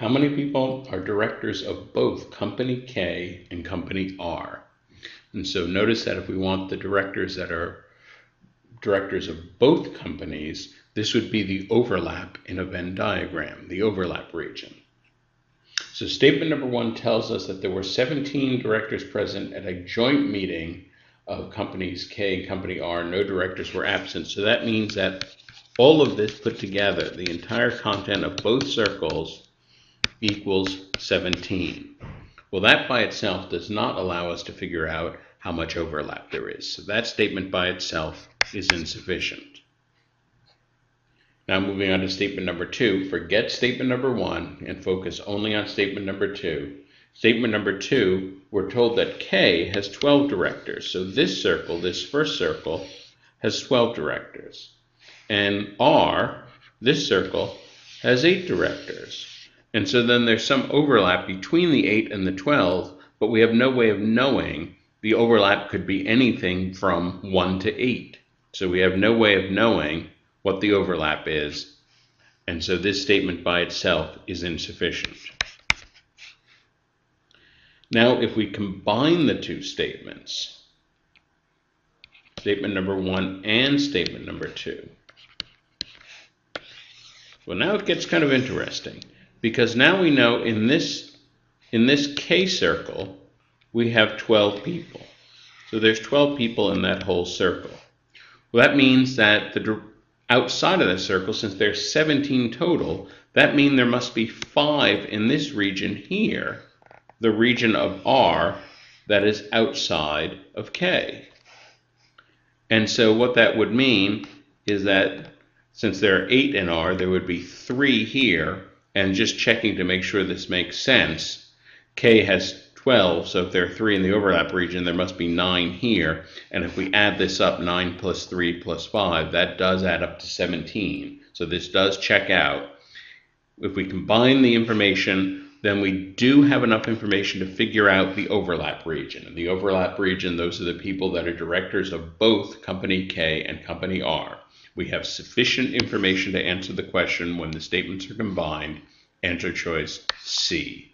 How many people are directors of both Company K and Company R? And so notice that if we want the directors that are directors of both companies, this would be the overlap in a Venn diagram, the overlap region. So statement number one tells us that there were 17 directors present at a joint meeting of companies K and company R. No directors were absent. So that means that all of this put together, the entire content of both circles, equals 17. Well, that by itself does not allow us to figure out how much overlap there is. So that statement by itself is insufficient. Now moving on to statement number two, forget statement number one and focus only on statement number two. Statement number two, we're told that K has 12 directors. So this circle, this first circle, has 12 directors. And R, this circle, has 8 directors. And so then there's some overlap between the 8 and the 12, but we have no way of knowing. The overlap could be anything from 1 to 8. So we have no way of knowing what the overlap is. And so this statement by itself is insufficient. Now, if we combine the two statements, statement number one and statement number two, well, now it gets kind of interesting because now we know in this in this K circle we have 12 people. So there's 12 people in that whole circle. Well, that means that the outside of the circle, since there's 17 total, that means there must be five in this region here, the region of R that is outside of K. And so what that would mean is that since there are eight in R, there would be three here and just checking to make sure this makes sense, K has 12, so if there are three in the overlap region, there must be nine here. And if we add this up, 9 plus 3 plus 5, that does add up to 17. So this does check out. If we combine the information, then we do have enough information to figure out the overlap region. And the overlap region, those are the people that are directors of both Company K and Company R. We have sufficient information to answer the question when the statements are combined. Answer choice C.